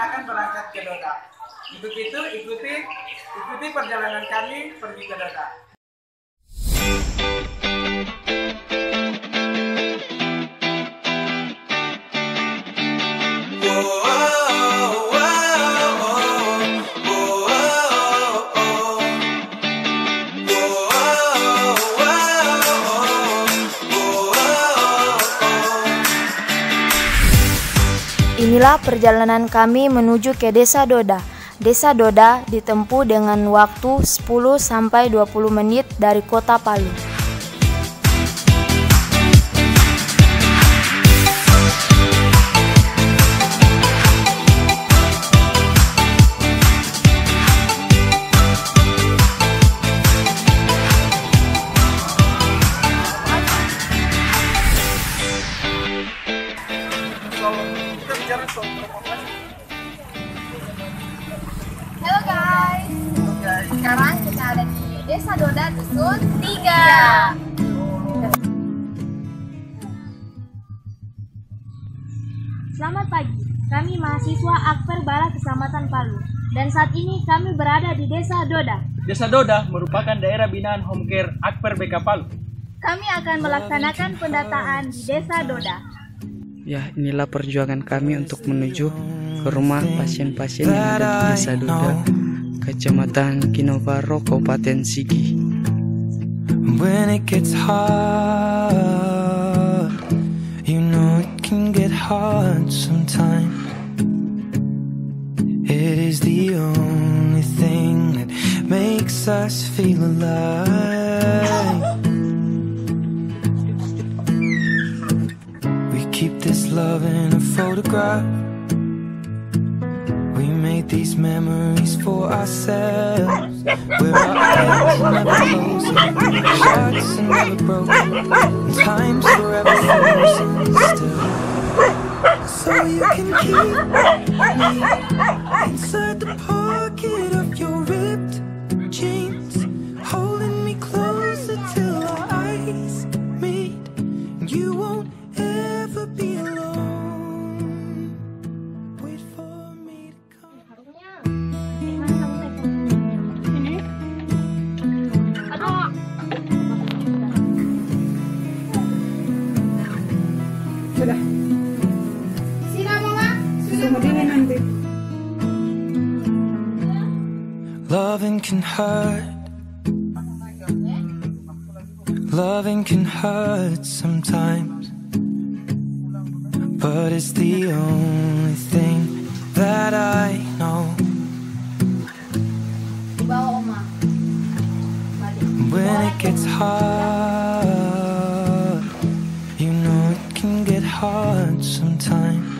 akan berangkat ke Doda. Untuk itu ikuti ikuti perjalanan kami pergi ke Doda. Inilah perjalanan kami menuju ke Desa Doda. Desa Doda ditempuh dengan waktu 10 sampai 20 menit dari kota Palu. Selamat pagi, kami mahasiswa Akper Bala Kecamatan Palu. Dan saat ini kami berada di Desa Doda. Desa Doda merupakan daerah binaan home care Akper BK Palu. Kami akan melaksanakan pendataan di Desa Doda. Ya, inilah perjuangan kami untuk menuju ke rumah pasien-pasien yang ada di Desa Duda, Kecamatan Kinovaro, Kabupaten Sigi. When it gets hard, can get hard sometimes. It is the only thing that makes us feel alive. We keep this love in a photograph. We made these memories for ourselves. Where our eyes never hearts are never broken, time's forever frozen still. So you can keep me inside the pocket of your ripped can hurt. Loving can hurt sometimes. But it's the only thing that I know. When it gets hard, you know it can get hard sometimes.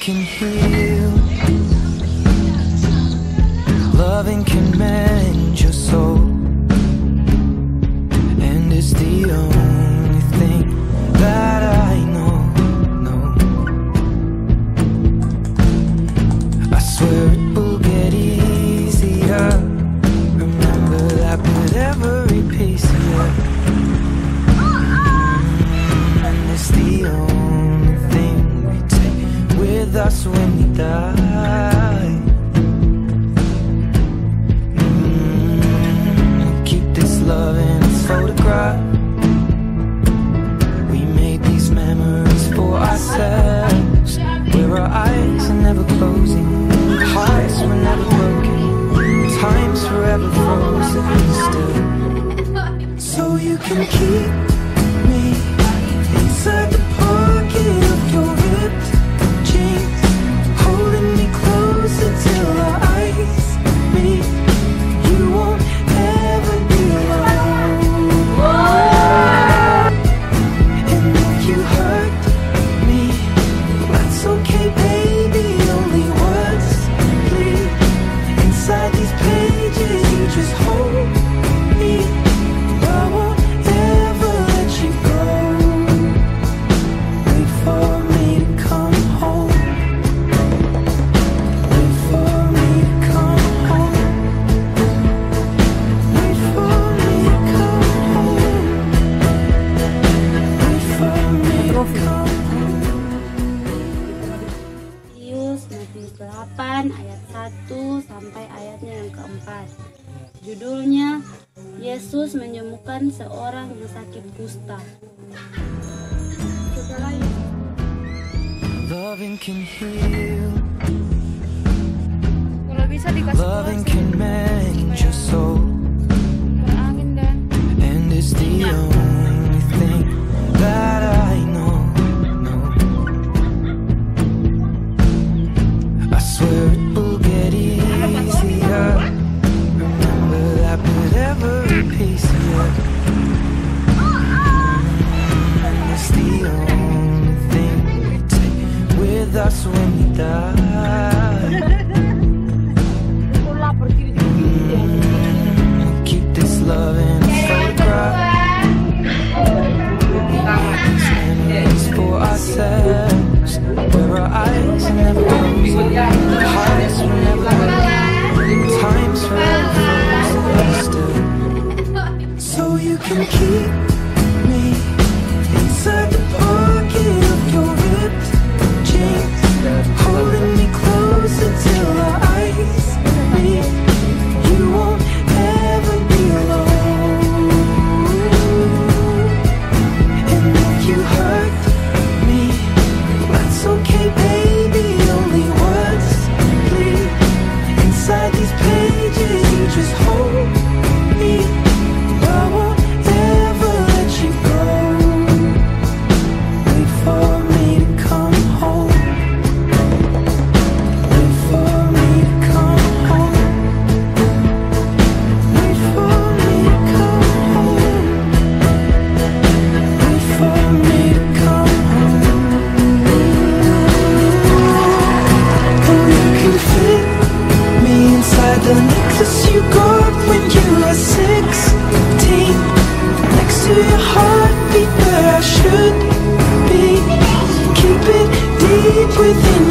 can heal. Loving can mend your soul. And it's the only thing that I know. know. I swear frozen still. So you can keep Covid. Matius 28 ayat 1 sampai ayatnya yang keempat. Judulnya Yesus menyembuhkan seorang yang sakit kusta. Loving can heal. Kalau bisa dikasih Loving can make your soul swear it will get easier. Remember that with every piece of you. And it's the only thing we take with us when we die. can keep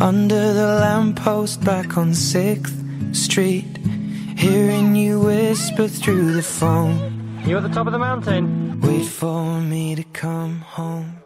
Under the lamppost back on 6th Street Hearing you whisper through the phone. You're at the top of the mountain. Wait for me to come home.